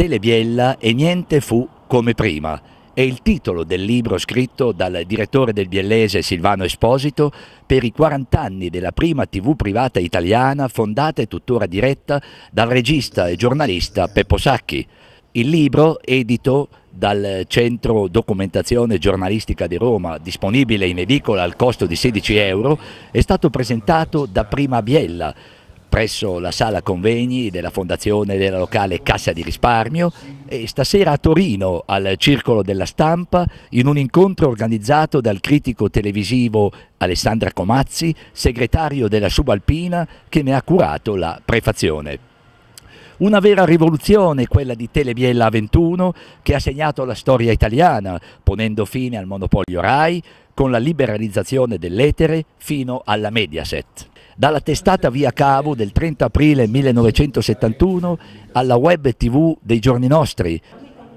Telebiella e niente fu come prima. È il titolo del libro scritto dal direttore del biellese Silvano Esposito per i 40 anni della prima tv privata italiana fondata e tuttora diretta dal regista e giornalista Peppo Sacchi. Il libro, edito dal Centro Documentazione Giornalistica di Roma, disponibile in edicola al costo di 16 euro, è stato presentato da Prima Biella, presso la sala convegni della Fondazione della locale Cassa di Risparmio e stasera a Torino al Circolo della Stampa in un incontro organizzato dal critico televisivo Alessandra Comazzi, segretario della Subalpina che ne ha curato la prefazione. Una vera rivoluzione quella di Telebiella 21 che ha segnato la storia italiana, ponendo fine al monopolio RAI con la liberalizzazione dell'etere fino alla Mediaset dalla testata via cavo del 30 aprile 1971 alla web tv dei giorni nostri.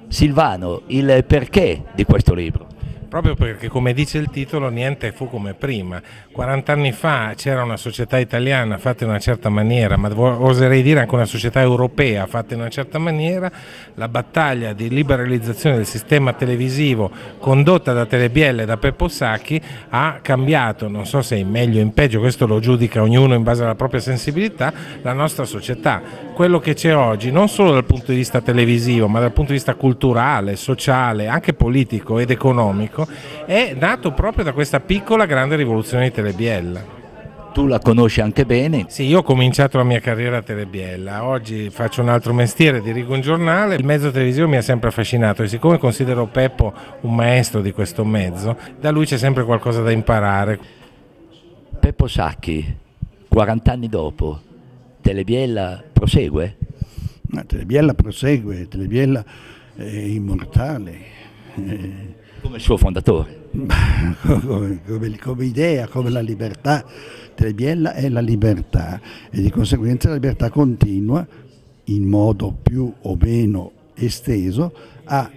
Silvano, il perché di questo libro? Proprio perché come dice il titolo niente fu come prima. 40 anni fa c'era una società italiana fatta in una certa maniera, ma oserei dire anche una società europea fatta in una certa maniera, la battaglia di liberalizzazione del sistema televisivo condotta da Telebielle e da Peppo Sacchi ha cambiato, non so se in meglio o in peggio, questo lo giudica ognuno in base alla propria sensibilità, la nostra società. Quello che c'è oggi, non solo dal punto di vista televisivo, ma dal punto di vista culturale, sociale, anche politico ed economico, è nato proprio da questa piccola grande rivoluzione di Telebiella. Tu la conosci anche bene? Sì, io ho cominciato la mia carriera a Telebiella, oggi faccio un altro mestiere, dirigo un giornale, il mezzo televisivo mi ha sempre affascinato e siccome considero Peppo un maestro di questo mezzo, da lui c'è sempre qualcosa da imparare. Peppo Sacchi, 40 anni dopo, Telebiella prosegue? No, Telebiella prosegue, Telebiella è immortale. Come il suo fondatore. come, come, come, idea, come la libertà. Trebiella è la libertà e di conseguenza la libertà continua in modo più o meno esteso a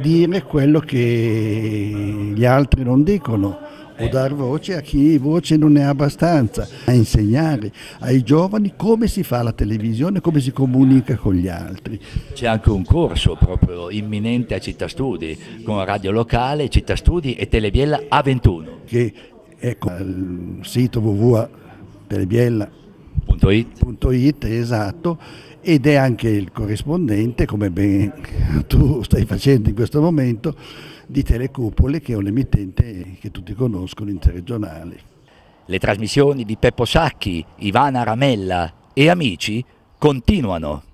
dire quello che gli altri non dicono o dar voce a chi voce non ne ha abbastanza, a insegnare ai giovani come si fa la televisione, come si comunica con gli altri. C'è anche un corso proprio imminente a Città Studi, con Radio Locale, Città Studi e Telebiella A21. Che è il sito www.telebiella.it, esatto, ed è anche il corrispondente, come ben tu stai facendo in questo momento, di Telecupole che è un emittente che tutti conoscono, interregionale. Le trasmissioni di Peppo Sacchi, Ivana Ramella e Amici continuano.